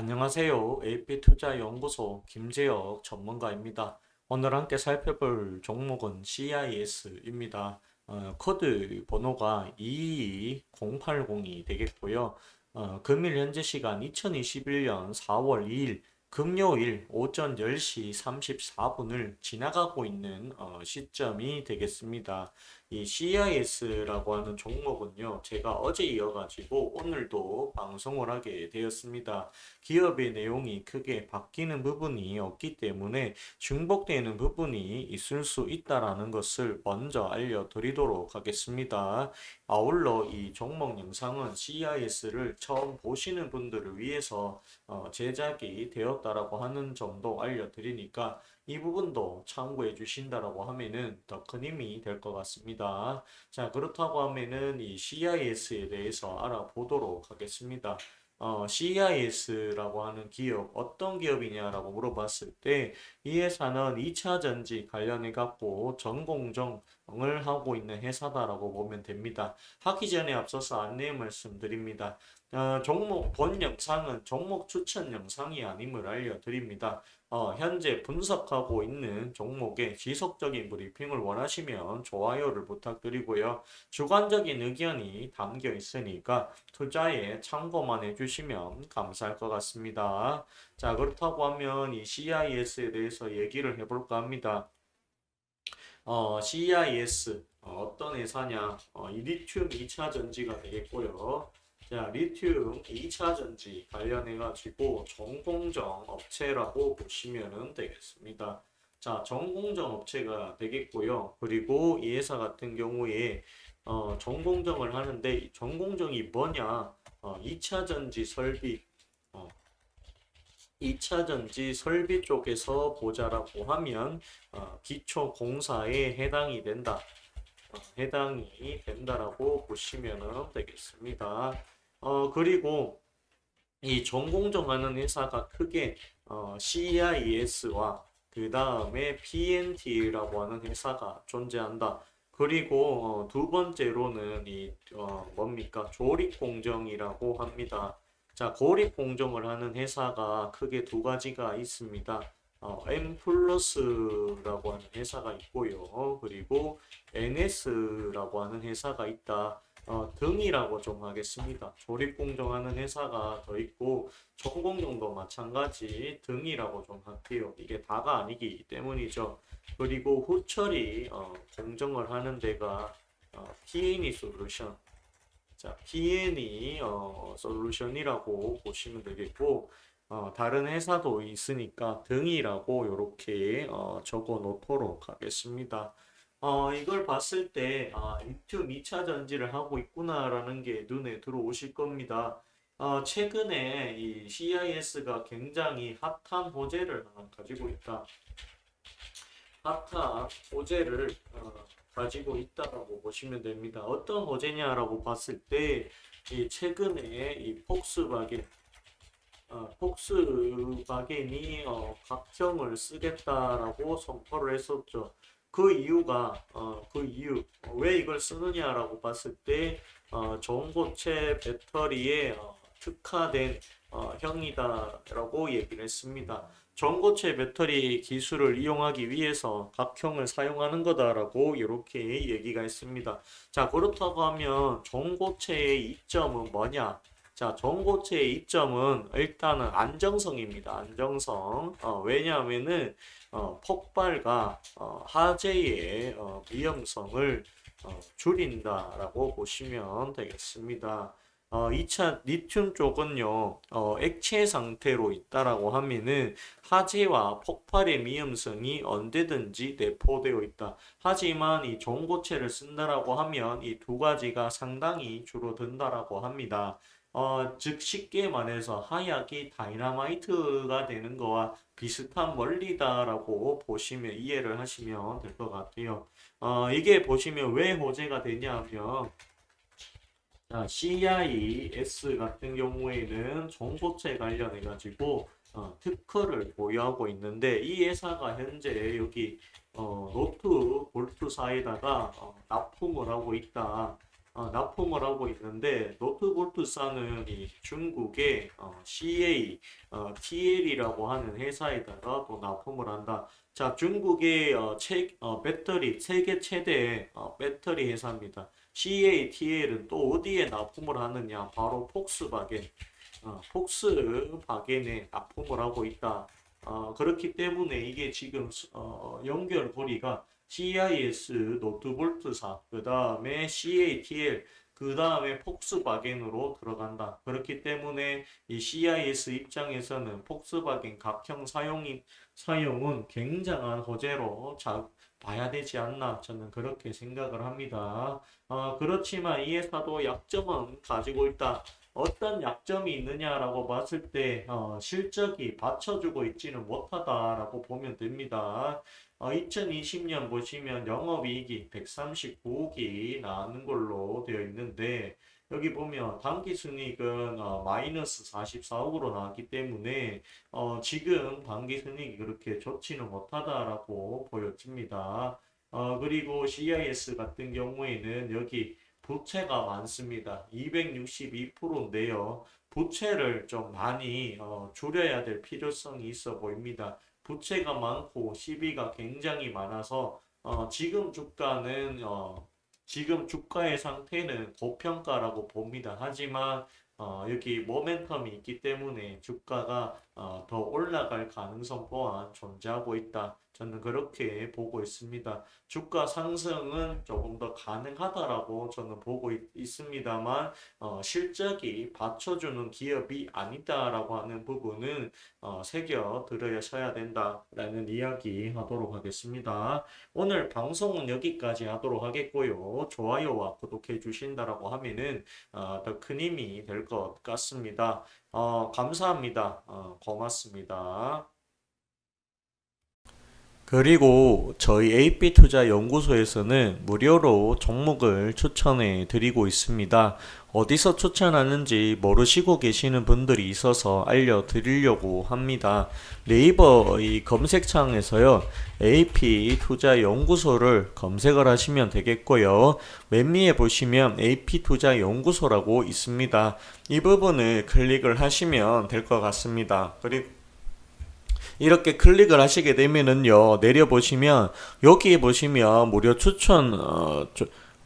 안녕하세요. AP투자연구소 김재혁 전문가입니다. 오늘 함께 살펴볼 종목은 CIS입니다. 어, 코드 번호가 22080이 되겠고요. 어, 금일 현재 시간 2021년 4월 2일 금요일 오전 10시 34분을 지나가고 있는 어, 시점이 되겠습니다. 이 CIS라고 하는 종목은요, 제가 어제 이어가지고 오늘도 방송을 하게 되었습니다. 기업의 내용이 크게 바뀌는 부분이 없기 때문에 중복되는 부분이 있을 수 있다라는 것을 먼저 알려드리도록 하겠습니다. 아울러 이 종목 영상은 CIS를 처음 보시는 분들을 위해서 어, 제작이 되었다라고 하는 점도 알려드리니까 이 부분도 참고해 주신다라고 하면은 더 큰 힘이 될 것 같습니다. 자, 그렇다고 하면은 이 CIS에 대해서 알아보도록 하겠습니다. 어, CIS라고 하는 기업 어떤 기업이냐라고 물어봤을 때 이 회사는 2차 전지 관련해 갖고 전공정 을 하고 있는 회사다라고 보면 됩니다. 하기 전에 앞서서 안내 말씀드립니다. 어, 종목 본 영상은 종목 추천 영상이 아님을 알려드립니다. 어, 현재 분석하고 있는 종목의 지속적인 브리핑을 원하시면 좋아요를 부탁드리고요. 주관적인 의견이 담겨 있으니까 투자에 참고만 해주시면 감사할 것 같습니다. 자, 그렇다고 하면 이 CIS에 대해서 얘기를 해볼까 합니다. 어, CIS 어, 떤 회사냐? 어, 이 리튬 2차 전지가 되겠고요. 자, 리튬 2차 전지 관련해 가지고 전공정 업체라고 보시면 되겠습니다. 자, 전공정 업체가 되겠고요. 그리고 이 회사 같은 경우에 어, 전공정을 하는데 전공정이 뭐냐? 어, 2차 전지 설비 어, 2차 전지 설비 쪽에서 보자라고 하면 어, 기초 공사에 해당이 된다. 어, 해당이 된다라고 보시면 되겠습니다. 어, 그리고 이 전공 정하는 회사가 크게 어, CIS와 그 다음에 PNT라고 하는 회사가 존재한다. 그리고 어, 두 번째로는 이 어, 뭡니까 조립 공정이라고 합니다. 자 고립 공정을 하는 회사가 크게 두 가지가 있습니다. 어, M 플러스라고 하는 회사가 있고요. 그리고 NS라고 하는 회사가 있다. 어, 등이라고 좀 하겠습니다. 조립 공정하는 회사가 더 있고 전공정도 마찬가지 등이라고 좀 할게요. 이게 다가 아니기 때문이죠. 그리고 후처리 어, 공정을 하는 데가 어, PNE 솔루션 자, PNE 어, 솔루션이라고 보시면 되겠고 어, 다른 회사도 있으니까 등이라고 이렇게 어, 적어 놓도록 하겠습니다. 어, 이걸 봤을 때, 아, 리튬 2차 전지를 하고 있구나라는 게 눈에 들어오실 겁니다. 어, 최근에 이 CIS가 굉장히 핫한 호재를 가지고 있다. 핫한 호재를 어, 가지고 있다라고 보시면 됩니다. 어떤 호재냐라고 봤을 때, 이 최근에 이 폭스바겐, 어, 폭스바겐이 어, 각형을 쓰겠다라고 선포를 했었죠. 그 이유가 어, 그 이유 왜 이걸 쓰느냐라고 봤을 때 어, 전고체 배터리에 어, 특화된 어, 형이다라고 얘기를 했습니다. 전고체 배터리 기술을 이용하기 위해서 각형을 사용하는 거다라고 이렇게 얘기가 있습니다. 자 그렇다고 하면 전고체의 이점은 뭐냐? 자, 전고체의 이점은 일단은 안정성입니다. 안정성. 어, 왜냐하면은 어, 폭발과 어, 화재의 어, 위험성을 어, 줄인다라고 보시면 되겠습니다. 어, 2차 리튬 쪽은요, 어, 액체 상태로 있다라고 하면은 화재와 폭발의 위험성이 언제든지 내포되어 있다. 하지만 이 전고체를 쓴다라고 하면 이 두 가지가 상당히 줄어든다라고 합니다. 어, 즉 쉽게 말해서 화약이 다이나마이트가 되는 거와 비슷한 원리다라고 보시면 이해를 하시면 될 것 같아요. 어, 이게 보시면 왜 호재가 되냐면 자, CIS 같은 경우에는 전고체 관련해 가지고 어, 특허를 보유하고 있는데 이 회사가 현재 여기 어, 노스볼트사에다가 어, 납품을 하고 있다. 어, 납품을 하고 있는데 노스볼트사는 이 중국의 어, CA, 어, TL이라고 하는 회사에다가 또 납품을 한다. 자, 중국의 어, 체, 어, 배터리 세계 최대 어, 배터리 회사입니다. CA, TL은 또 어디에 납품을 하느냐? 바로 폭스바겐. 어, 폭스바겐에 납품을 하고 있다. 어, 그렇기 때문에 이게 지금 어, 연결고리가 CIS 노트볼트사, 그 다음에 CATL, 그 다음에 폭스바겐으로 들어간다. 그렇기 때문에 이 CIS 입장에서는 폭스바겐 각형 사용이, 사용은 굉장한 호재로 자, 봐야 되지 않나 저는 그렇게 생각을 합니다. 어, 그렇지만 이 회사도 약점은 가지고 있다. 어떤 약점이 있느냐라고 봤을 때 어, 실적이 받쳐주고 있지는 못하다라고 보면 됩니다. 어, 2020년 보시면 영업이익이 139억이 나오는 걸로 되어 있는데 여기 보면 당기순이익은 어, 마이너스 44억으로 나왔기 때문에 어, 지금 당기순이익이 그렇게 좋지는 못하다라고 보여집니다. 어, 그리고 CIS 같은 경우에는 여기 부채가 많습니다. 262%인데요. 부채를 좀 많이 어, 줄여야 될 필요성이 있어 보입니다. 부채가 많고 시비가 굉장히 많아서 어, 지금 주가는 어, 지금 주가의 상태는 고평가라고 봅니다. 하지만 어, 여기 모멘텀이 있기 때문에 주가가 어, 더 올라갈 가능성 또한 존재하고 있다. 저는 그렇게 보고 있습니다. 주가 상승은 조금 더 가능하다라고 저는 보고 있, 습니다만 어, 실적이 받쳐주는 기업이 아니다라고 하는 부분은 어, 새겨 들으셔야 된다라는 이야기 하도록 하겠습니다. 오늘 방송은 여기까지 하도록 하겠고요. 좋아요와 구독해 주신다라고 하면은 어, 더큰 힘이 될 것 같습니다. 어, 감사합니다. 어, 고맙습니다. 그리고 저희 AP투자 연구소에서는 무료로 종목을 추천해 드리고 있습니다. 어디서 추천하는지 모르시고 계시는 분들이 있어서 알려드리려고 합니다. 네이버 이 검색창에서요. AP투자 연구소를 검색을 하시면 되겠고요. 맨 위에 보시면 AP투자 연구소라고 있습니다. 이 부분을 클릭을 하시면 될 것 같습니다. 그리고 이렇게 클릭을 하시게 되면은요 내려 보시면 여기 보시면 무료 추천 어,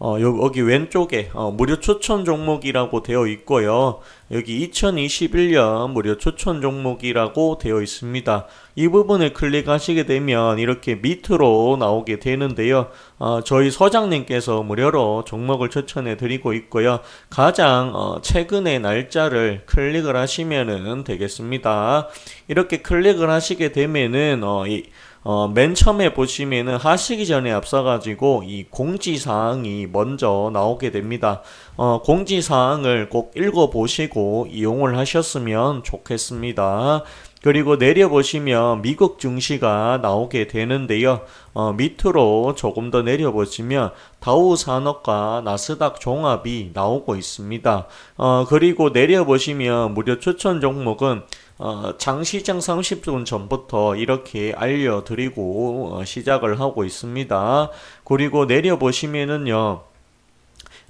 어, 여기 왼쪽에 어, 무료 추천 종목이라고 되어 있고요. 여기 2021년 무료 추천 종목이라고 되어 있습니다. 이 부분을 클릭하시게 되면 이렇게 밑으로 나오게 되는데요. 어, 저희 소장님께서 무료로 종목을 추천해 드리고 있고요. 가장 어, 최근의 날짜를 클릭을 하시면 되겠습니다. 이렇게 클릭을 하시게 되면은 어, 이 어, 맨 처음에 보시면은 하시기 전에 앞서가지고 이 공지사항이 먼저 나오게 됩니다. 어, 공지사항을 꼭 읽어보시고 이용을 하셨으면 좋겠습니다. 그리고 내려보시면 미국 증시가 나오게 되는데요. 어, 밑으로 조금 더 내려보시면 다우 산업과 나스닥 종합이 나오고 있습니다. 어, 그리고 내려보시면 무료 추천 종목은 어, 장시장 30분 전부터 이렇게 알려드리고 어, 시작을 하고 있습니다. 그리고 내려보시면은요.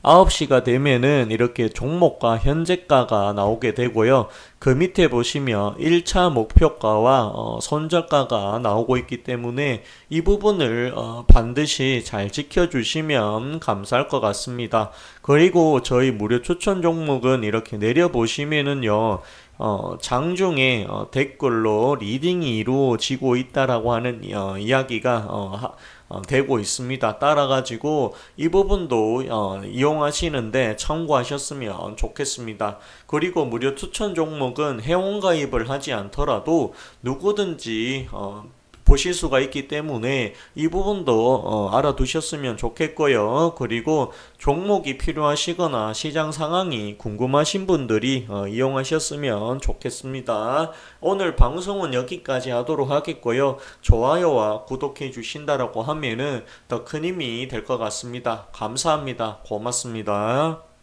9시가 되면은 이렇게 종목과 현재가가 나오게 되고요. 그 밑에 보시면 1차 목표가와 어, 손절가가 나오고 있기 때문에 이 부분을 어, 반드시 잘 지켜주시면 감사할 것 같습니다. 그리고 저희 무료 추천 종목은 이렇게 내려보시면은요. 어, 장중에 어, 댓글로 리딩이 이루어지고 있다라고 하는 어, 이야기가 어, 하, 어, 되고 있습니다. 따라가지고 이 부분도 어, 이용하시는데 참고하셨으면 좋겠습니다. 그리고 무료 추천 종목은 회원가입을 하지 않더라도 누구든지 어, 보실 수가 있기 때문에 이 부분도 어, 알아두셨으면 좋겠고요. 그리고 종목이 필요하시거나 시장 상황이 궁금하신 분들이 어, 이용하셨으면 좋겠습니다. 오늘 방송은 여기까지 하도록 하겠고요. 좋아요와 구독해 주신다라고 하면은 더 큰 힘이 될 것 같습니다. 감사합니다. 고맙습니다.